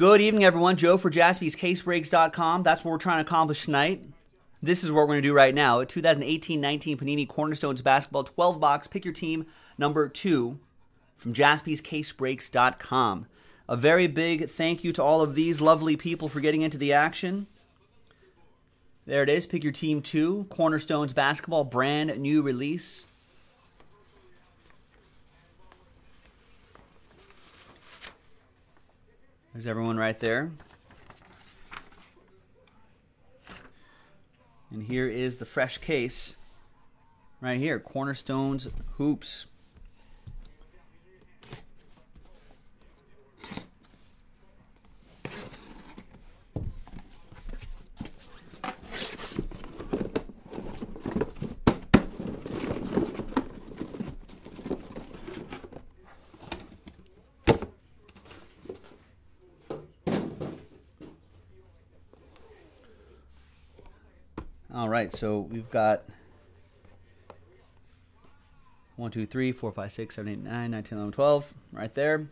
Good evening, everyone. Joe for jaspyscasebreaks.com. That's what we're trying to accomplish tonight. This is what we're going to do right now. 2018-19 Panini Cornerstones Basketball 12 box. Pick your team number two from jaspyscasebreaks.com. A very big thank you to all of these lovely people for getting into the action. There it is. Pick your team two. Cornerstones Basketball, brand new release. There's everyone right there. And here is the fresh case right here Cornerstones Hoops. All right, so we've got 1, 2, 3, 4, 5, 6, 7, 8, 9, 9, 10, 11, 12, right there.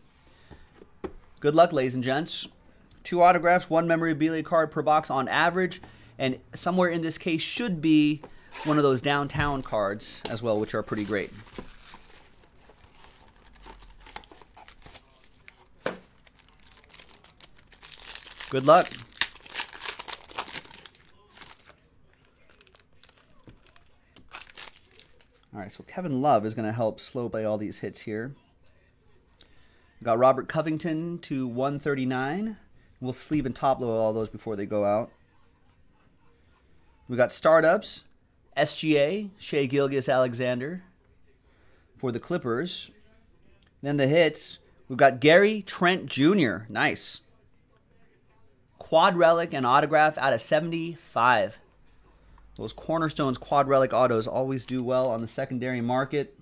Good luck, ladies and gents. Two autographs, one memorabilia card per box on average, and somewhere in this case should be one of those downtown cards as well, which are pretty great. Good luck. So Kevin Love is going to help slow play all these hits here. Got Robert Covington to 139. We'll sleeve and top load all those before they go out. We got startups, SGA, Shai Gilgeous Alexander for the Clippers. Then the hits, we've got Gary Trent Jr. Nice. Quad relic and autograph out of 75. Those Cornerstones Quad Relic autos always do well on the secondary market.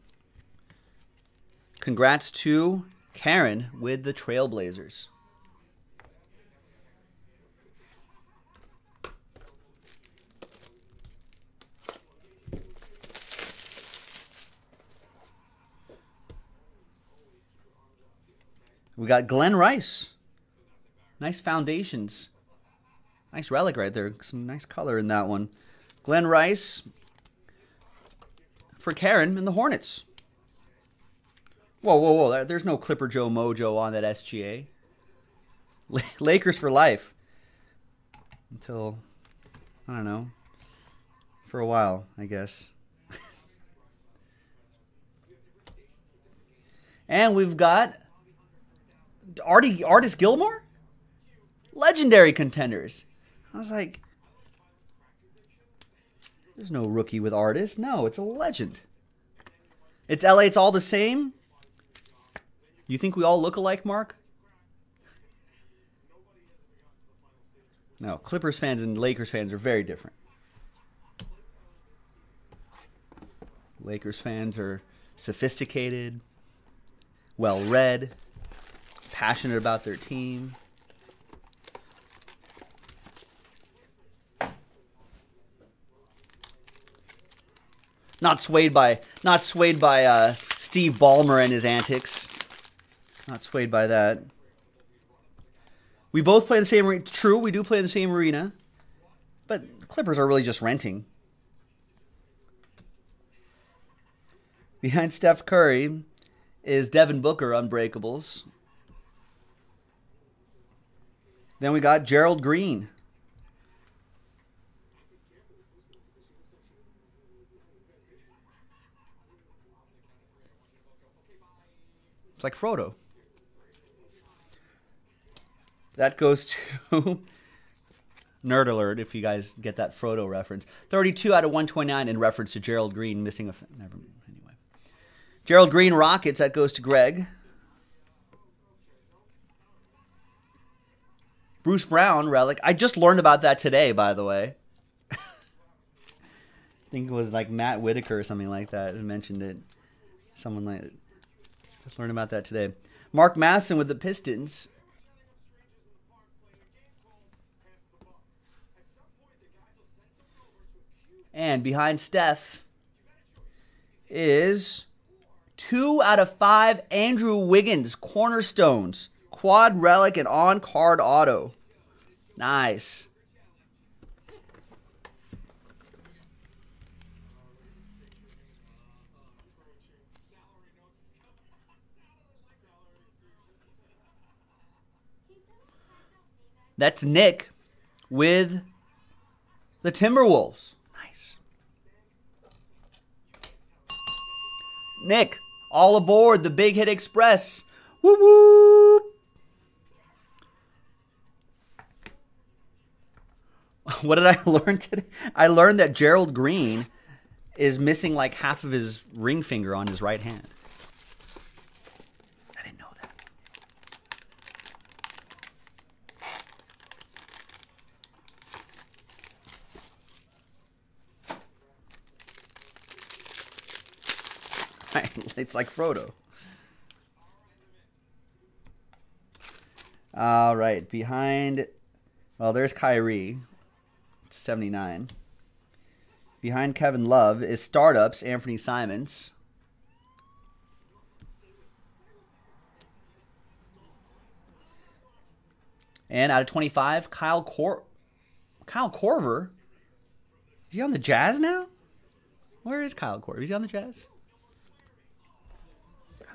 Congrats to Karen with the Trailblazers. We got Glen Rice. Nice foundations. Nice relic right there. Some nice color in that one. Glen Rice for Karen and the Hornets. Whoa, whoa, whoa. There's no Clipper Joe Mojo on that SGA. Lakers for life. Until, I don't know, for a while, I guess. and we've got Artie, Artis Gilmore? Legendary contenders. I was like, there's no rookie with artists. No, it's a legend. It's LA, it's all the same. You think we all look alike, Mark? No, Clippers fans and Lakers fans are very different. Lakers fans are sophisticated, well read, passionate about their team. Not swayed by not swayed by uh, Steve Ballmer and his antics. Not swayed by that. We both play in the same arena. True, we do play in the same arena. But Clippers are really just renting. Behind Steph Curry is Devin Booker Unbreakables. Then we got Gerald Green. It's like Frodo. That goes to Nerd Alert, if you guys get that Frodo reference. 32 out of 129 in reference to Gerald Green missing a. Never anyway. Gerald Green Rockets, that goes to Greg. Bruce Brown relic. I just learned about that today, by the way. I think it was like Matt Whitaker or something like that who mentioned it. Someone like just learned about that today. Mark Matheson with the Pistons. And behind Steph is two out of five Andrew Wiggins cornerstones. quad relic and on card auto. Nice. That's Nick with the Timberwolves. Nice. Nick, all aboard the Big Hit Express. Woo woo! What did I learn today? I learned that Gerald Green is missing like half of his ring finger on his right hand. I didn't know that. it's like Frodo. All right, behind. Well, there's Kyrie, 79. Behind Kevin Love is Startups, Anthony Simons. And out of 25, Kyle Cor Kyle Korver. Is he on the Jazz now? Where is Kyle Korver? Is he on the Jazz?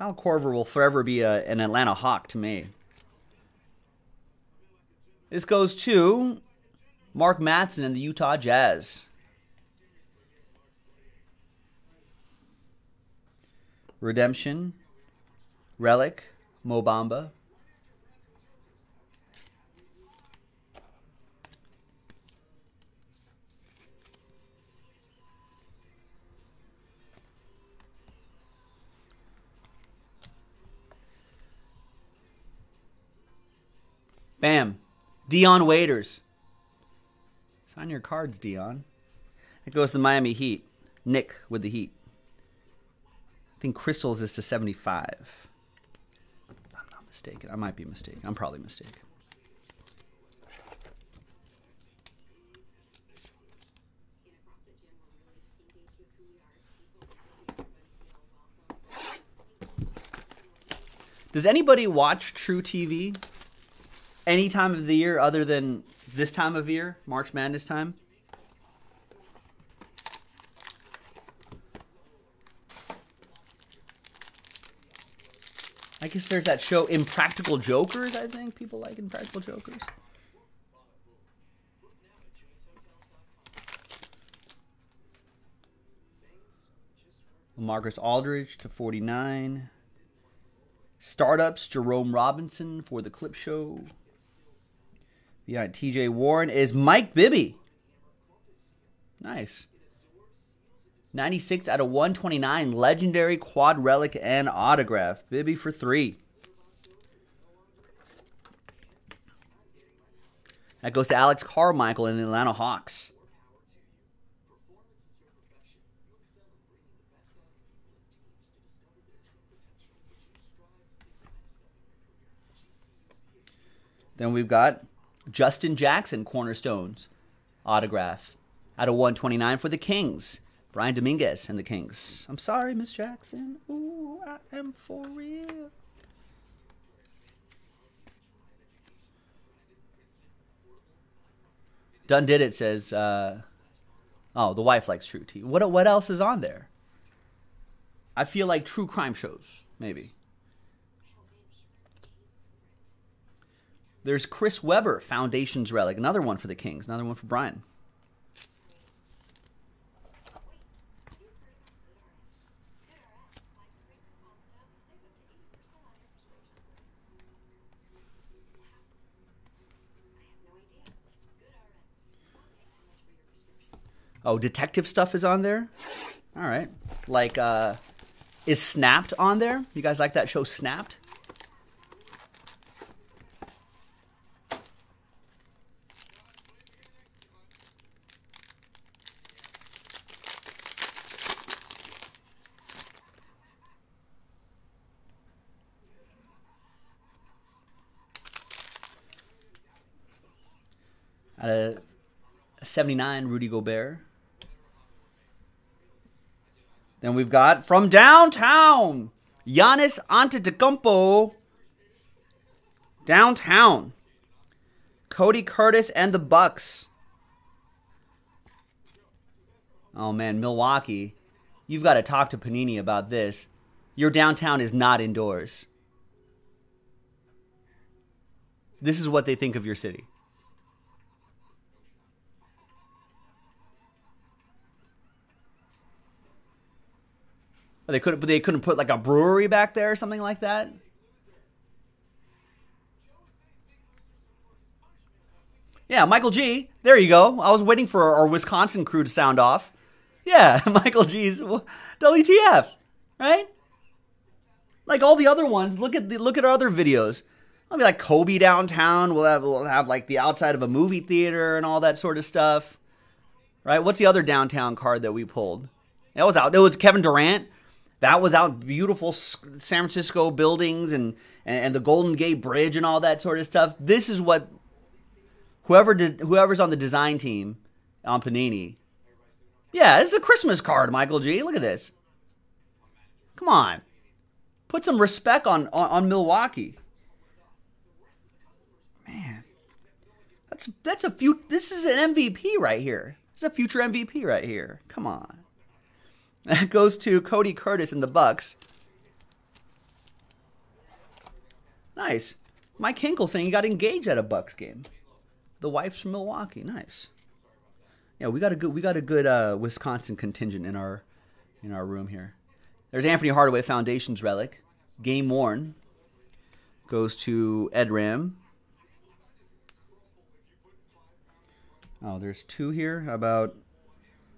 Kyle Korver will forever be a, an Atlanta Hawk to me. This goes to Mark Matheson and the Utah Jazz. Redemption, Relic, Mo Bam. Dion Waiters. Sign your cards, Dion. It goes to the Miami Heat. Nick with the Heat. I think Crystals is to 75. I'm not mistaken. I might be mistaken. I'm probably mistaken. Does anybody watch truTV any time of the year other than this time of year, March Madness time? I guess there's that show Impractical Jokers, I think people like Impractical Jokers. Marcus Aldridge to 49. Startups, Jerome Robinson for the clip show. Behind TJ Warren is Mike Bibby. Nice. 96 out of 129. Legendary quad relic and autograph. Bibby for three. That goes to Alex Carmichael in the Atlanta Hawks. Then we've got Justin Jackson, Cornerstones autograph out of 129 for the Kings. Brian Dominguez and the Kings. I'm sorry, Miss Jackson. Ooh, I am for real. Done did it says, uh, oh, the wife likes truTV. What what else is on there? I feel like true crime shows, maybe. There's Chris Webber, Foundations Relic, another one for the Kings, another one for Brian. Oh, detective stuff is on there? All right. Like, uh, is Snapped on there? You guys like that show Snapped? At a 79, Rudy Gobert. Then we've got from downtown, Giannis Antetokounmpo. Downtown. Cody Curtis and the Bucks. Oh man, Milwaukee. You've got to talk to Panini about this. Your downtown is not indoors. This is what they think of your city. They couldn't, but they couldn't put like a brewery back there or something like that. Yeah, Michael G. There you go. I was waiting for our Wisconsin crew to sound off. Yeah, Michael G's WTF, right? Like all the other ones. Look at the look at our other videos. I'll be like Kobe downtown. We'll have we'll have like the outside of a movie theater and all that sort of stuff. Right? What's the other downtown card that we pulled? That was out. It was Kevin Durant. That was out beautiful San Francisco buildings and, and, and the Golden Gate Bridge and all that sort of stuff. This is what whoever did whoever's on the design team on Panini. Yeah, this is a Christmas card, Michael G. Look at this. Come on. Put some respect on, on, on Milwaukee. Man. That's that's a few this is an MVP right here. It's a future MVP right here. Come on. That goes to Cody Curtis and the Bucks. Nice. Mike Hinkle saying he got engaged at a Bucks game. The wife's from Milwaukee. Nice. Yeah, we got a good we got a good uh, Wisconsin contingent in our in our room here. There's Anfernee Hardaway Foundation's relic. Game worn. Goes to Ed Ram. Oh, there's two here. How about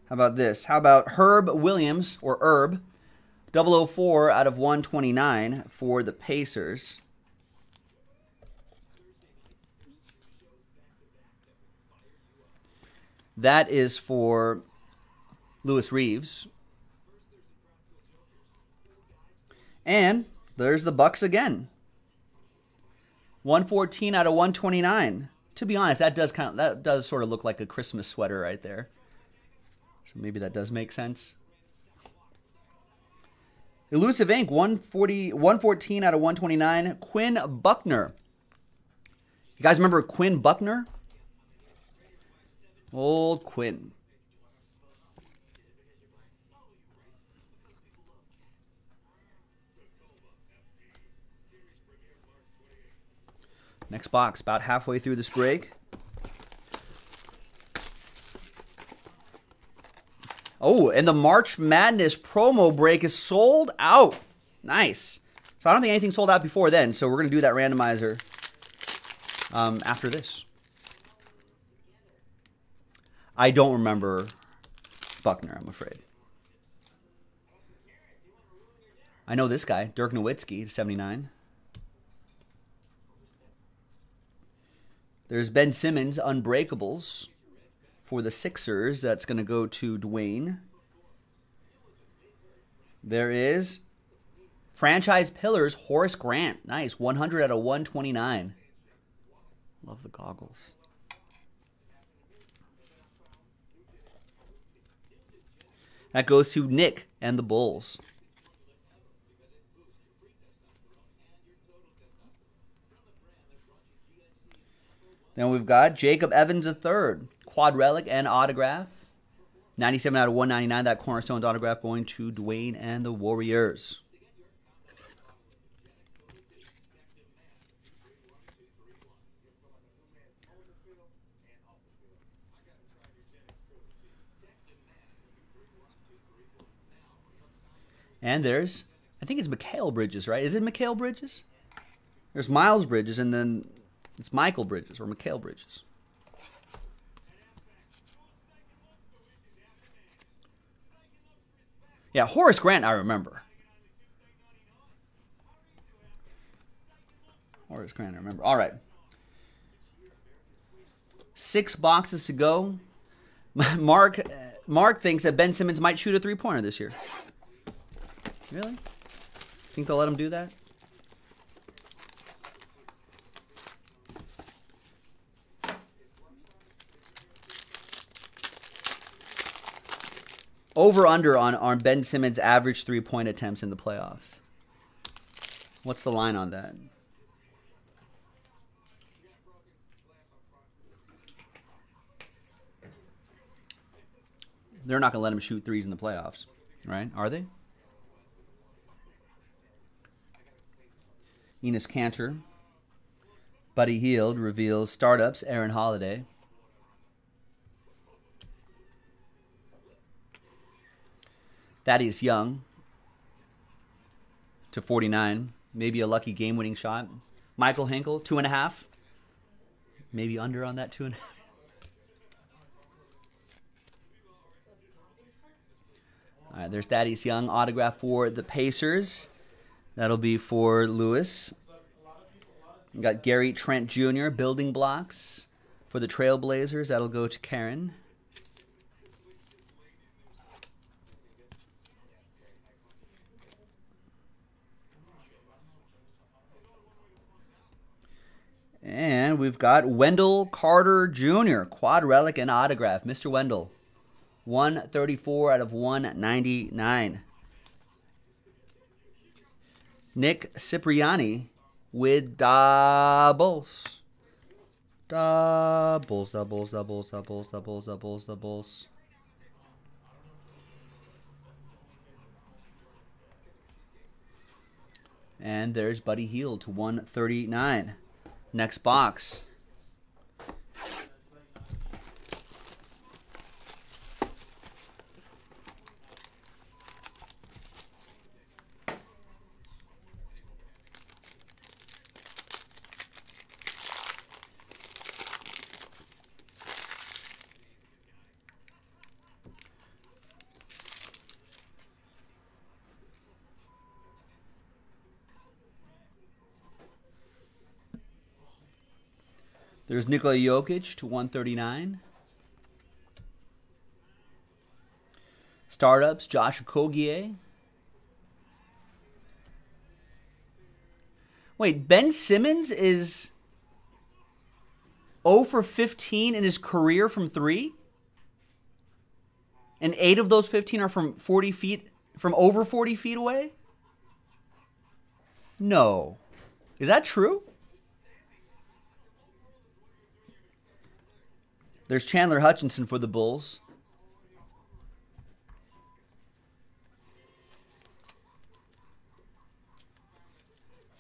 how about this? How about Herb Williams or Herb 004 out of 129 for the Pacers? That is for Lewis Reeves. And there's the Bucks again. 114 out of 129. To be honest, that does kind of that does sort of look like a Christmas sweater right there. So maybe that does make sense. Elusive Ink 140 114 out of 129. Quinn Buckner. You guys remember Quinn Buckner? Old Quinn. Next box, about halfway through this break. Oh, and the March Madness promo break is sold out. Nice. So I don't think anything sold out before then. So we're going to do that randomizer um, after this. I don't remember Buckner, I'm afraid. I know this guy, Dirk Nowitzki, 79. There's Ben Simmons, Unbreakables for the Sixers. That's going to go to Dwayne. There is franchise pillars, Horace Grant. Nice. 100 out of 129. Love the goggles. That goes to Nick and the Bulls. Then we've got Jacob Evans III, quad relic and autograph. 97 out of 199, that cornerstone autograph going to Dwayne and the Warriors. And there's, I think it's Mikal Bridges, right? Is it Mikal Bridges? There's Miles Bridges, and then it's Michael Bridges or Mikal Bridges. Yeah, Horace Grant, I remember. Horace Grant, I remember. All right. Six boxes to go. Mark Mark thinks that Ben Simmons might shoot a three pointer this year. Really? Think they'll let him do that? Over under on, on Ben Simmons' average three point attempts in the playoffs. What's the line on that? They're not going to let him shoot threes in the playoffs, right? Are they? Enes Kanter, Buddy Hield reveals startups Aaron Holiday. Thaddeus Young to 49. Maybe a lucky game winning shot. Michael Hinkle, two and a half. Maybe under on that two and a half. All right, there's Thaddeus Young autograph for the Pacers. That'll be for Lewis. We got Gary Trent Jr. building blocks for the Trailblazers. That'll go to Karen. And we've got Wendell Carter Jr., quad relic and autograph. Mr. Wendell, 134 out of 199. Nick Cipriani with doubles. Doubles, doubles, doubles, doubles, doubles, doubles, doubles. And there's Buddy Hield to 139. Next box. There's Nikola Jokic to 139. Startups, Josh Okogie. Wait, Ben Simmons is 0 for 15 in his career from three? And eight of those 15 are from 40 feet, from over 40 feet away? No. Is that true? There's Chandler Hutchison for the Bulls.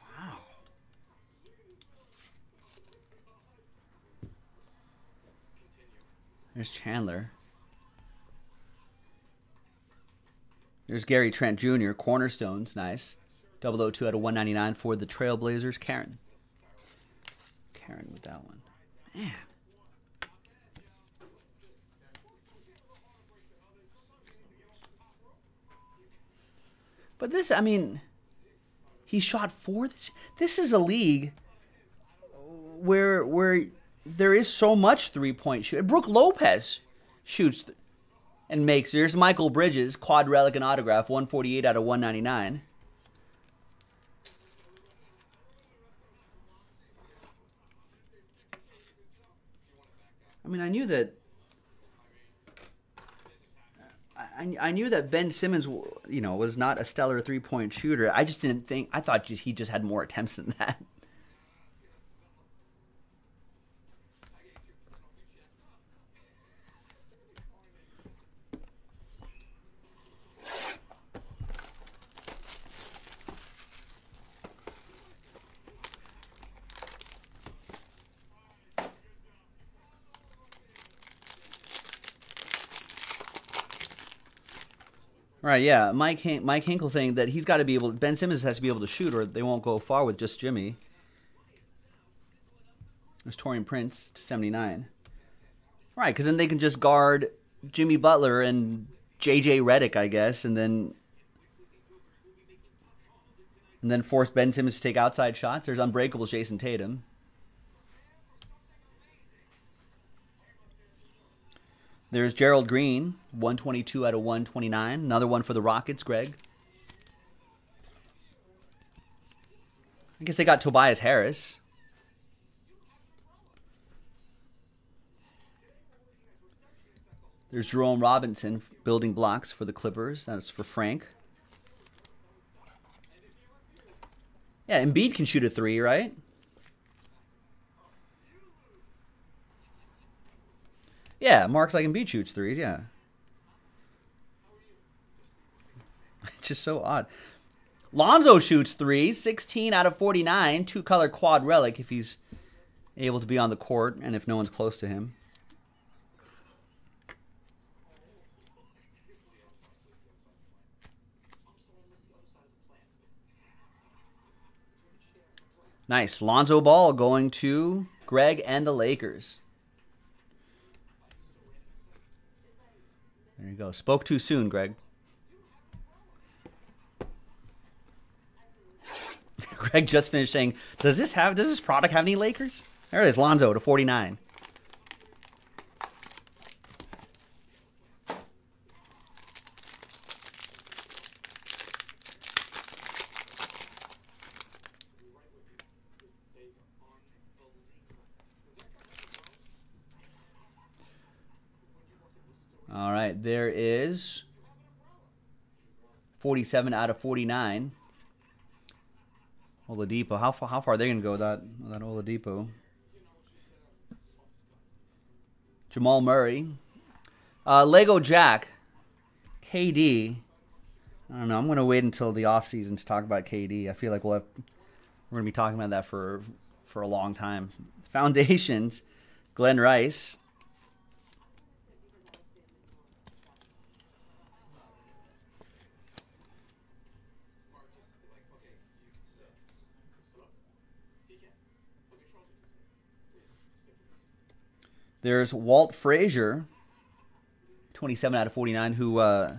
Wow. There's Chandler. There's Gary Trent Jr., Cornerstones, nice. 002 out of 199 for the Trailblazers. Karen. Karen with that one. Man. But this, I mean, he shot four. This, this is a league where where there is so much three point shoot. Brook Lopez shoots and makes. Here's Michael Bridges, quad relic and autograph, 148 out of 199. I mean, I knew that I, I knew that Ben Simmons, you know, was not a stellar three point shooter. I just didn't think. I thought he just had more attempts than that. Right, yeah. Mike Han- Mike Hinkle saying that he's got to be able. Ben Simmons has to be able to shoot, or they won't go far with just Jimmy. There's Taurean Prince to 79. Right, because then they can just guard Jimmy Butler and JJ Redick, I guess, and then and then force Ben Simmons to take outside shots. There's unbreakable Jayson Tatum. There's Gerald Green, 122 out of 129. Another one for the Rockets, Greg. I guess they got Tobias Harris. There's Jerome Robinson building blocks for the Clippers. That's for Frank. Yeah, Embiid can shoot a three, right? Yeah, Mark's like Embiid shoots threes. Yeah. It's just so odd. Lonzo shoots threes, 16 out of 49, two color quad relic if he's able to be on the court and if no one's close to him. Nice. Lonzo Ball going to Greg and the Lakers. There you go. Spoke too soon, Greg. Greg just finished saying, "Does this have? Does this product have any Lakers?" There it is, Lonzo to 49. There is 47 out of 49. Oladipo. How far, how far are they going to go with that, with that Oladipo? Jamal Murray. Uh, Lego Jack. KD. I don't know. I'm going to wait until the offseason to talk about KD. I feel like we'll have we're going to be talking about that for for a long time. Foundations. Glen Rice. There's Walt Frazier, 27 out of 49, who uh,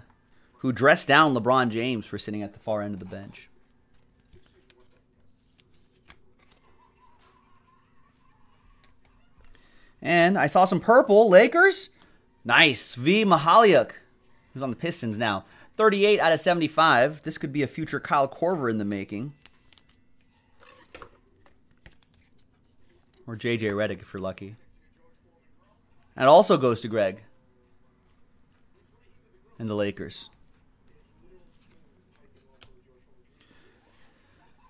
who dressed down LeBron James for sitting at the far end of the bench. And I saw some purple Lakers. Nice. V. Mykhailiuk, who's on the Pistons now. 38 out of 75. This could be a future Kyle Korver in the making. Or JJ Redick if you're lucky. And also goes to Greg and the Lakers.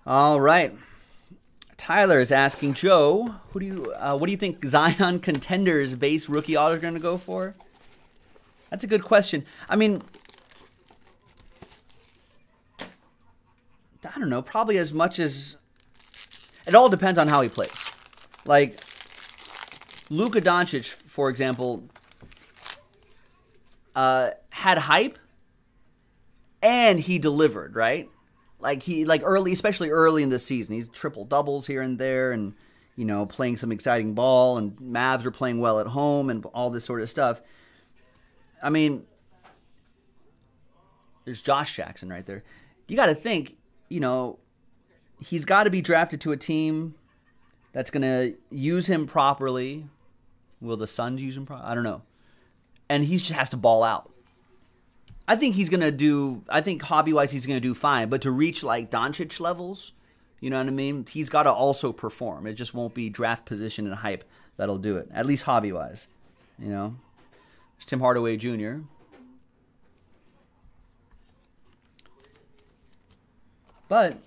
All right. Tyler is asking Joe, who do you, uh, what do you think Zion contenders base rookie auto are going to go for? That's a good question. I mean, I don't know. Probably as much as it all depends on how he plays. Like Luka Doncic, for example, uh, had hype and he delivered, right? Like he like early, especially early in the season, he's triple doubles here and there, and you know playing some exciting ball, and Mavs are playing well at home, and all this sort of stuff. I mean, there's Josh Jackson right there. You got to think, you know, he's got to be drafted to a team that's going to use him properly, Will the Suns use him? I don't know. And he just has to ball out. I think he's gonna do. I think hobby wise he's gonna do fine. But to reach like Doncic levels, you know what I mean? He's got to also perform. It just won't be draft position and hype that'll do it. At least hobby wise, you know. It's Tim Hardaway Jr. But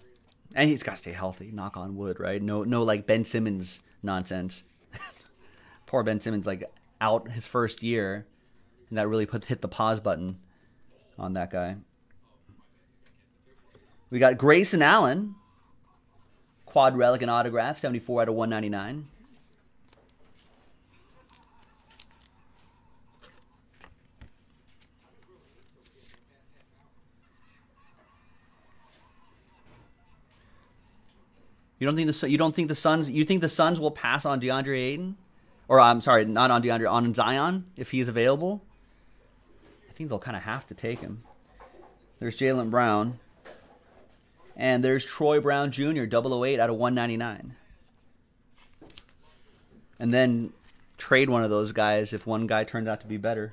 and he's got to stay healthy. Knock on wood, right? No, no like Ben Simmons nonsense poor Ben Simmons like out his first year, and that really put hit the pause button on that guy. We got Grayson Allen, quad relic and autograph, 74 out of 199. You don't think the you don't think the Suns you think the Suns will pass on DeAndre Ayton? Or I'm sorry, not on DeAndre, on Zion if he's available. I think they'll kind of have to take him. There's Jaylen Brown. And there's Troy Brown Jr., 008 out of 199. And then trade one of those guys if one guy turns out to be better.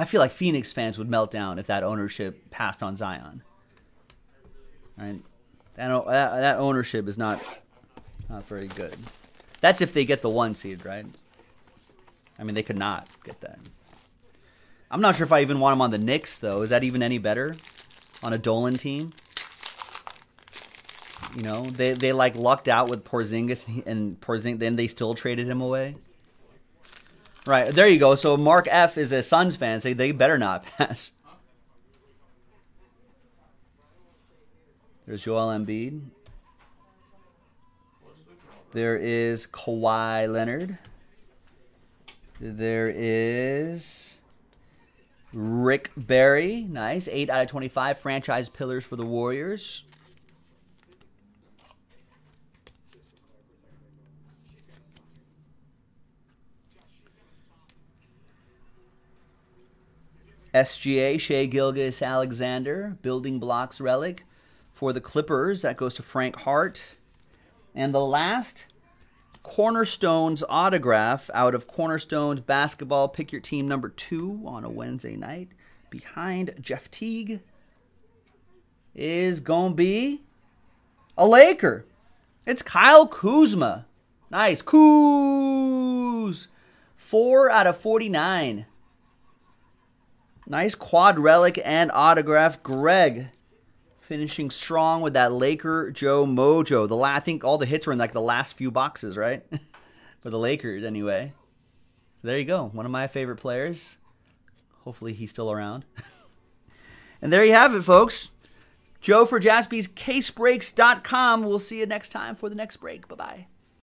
I feel like Phoenix fans would melt down if that ownership passed on Zion. Right? That, that ownership is not not very good. That's if they get the one seed, right? I mean, they could not get that. I'm not sure if I even want him on the Knicks, though. Is that even any better on a Dolan team? You know, they, they like lucked out with Porzingis and Porzingis, then they still traded him away. Right, there you go. So Mark F is a Suns fan. Say they better not pass. There's Joel Embiid. There is Kawhi Leonard. There is Rick Barry. Nice. 8 out of 25 franchise pillars for the Warriors. SGA, Shai Gilgeous Alexander, Building Blocks Relic for the Clippers. That goes to Frank Hart. And the last Cornerstones autograph out of Cornerstones basketball. Pick your team number two on a Wednesday night. Behind Jeff Teague is going to be a Laker. It's Kyle Kuzma. Nice. Kuz. Four out of 49. Nice quad relic and autograph. Greg finishing strong with that Laker Joe Mojo. The I think all the hits were in like the last few boxes, right? For the Lakers, anyway. There you go. One of my favorite players. Hopefully he's still around. and there you have it, folks. Joe for Jaspyscasebreaks.com. We'll see you next time for the next break. Bye bye.